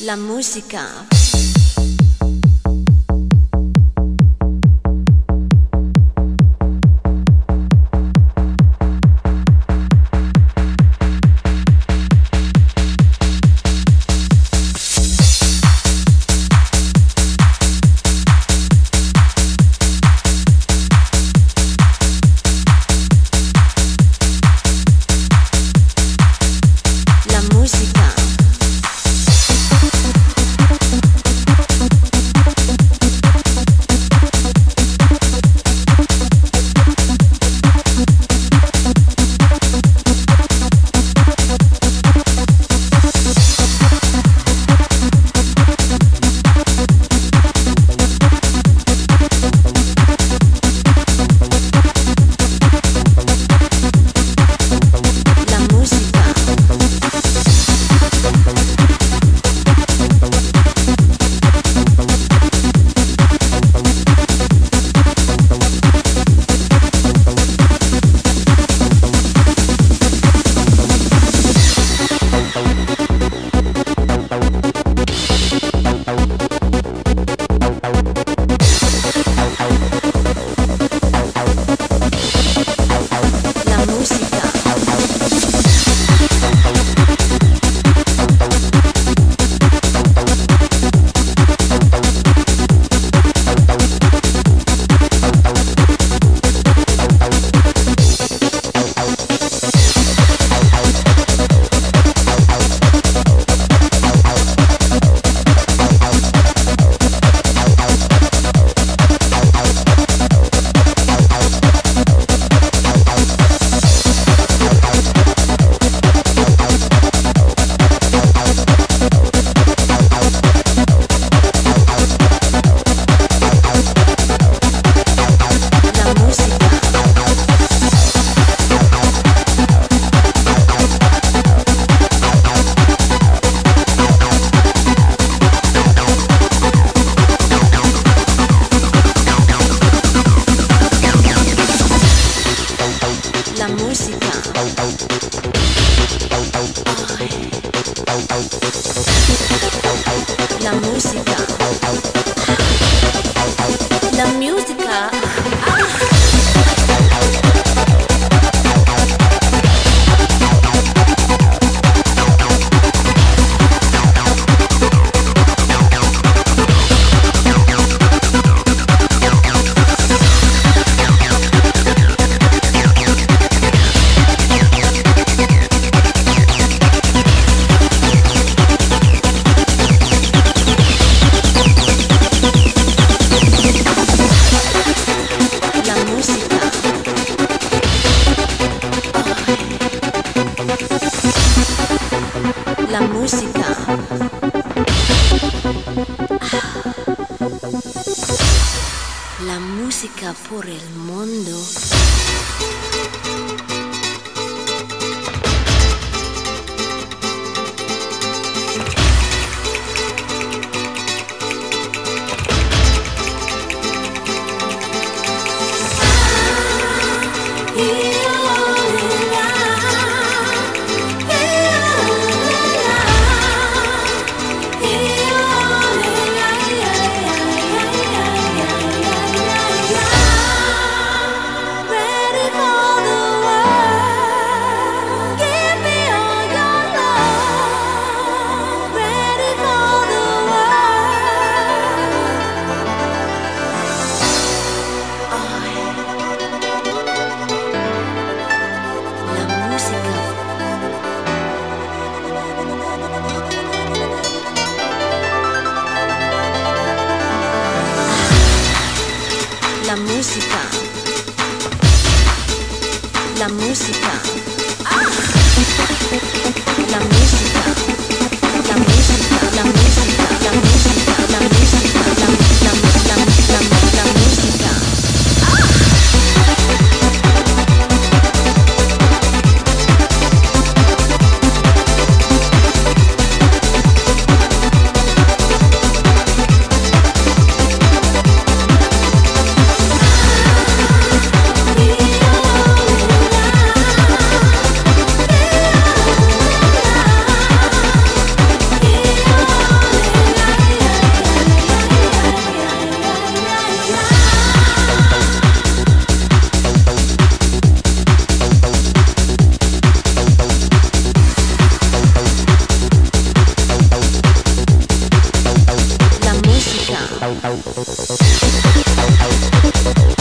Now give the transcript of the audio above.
La música. música. La música. La música por el mundo. La música. La música. おいおい!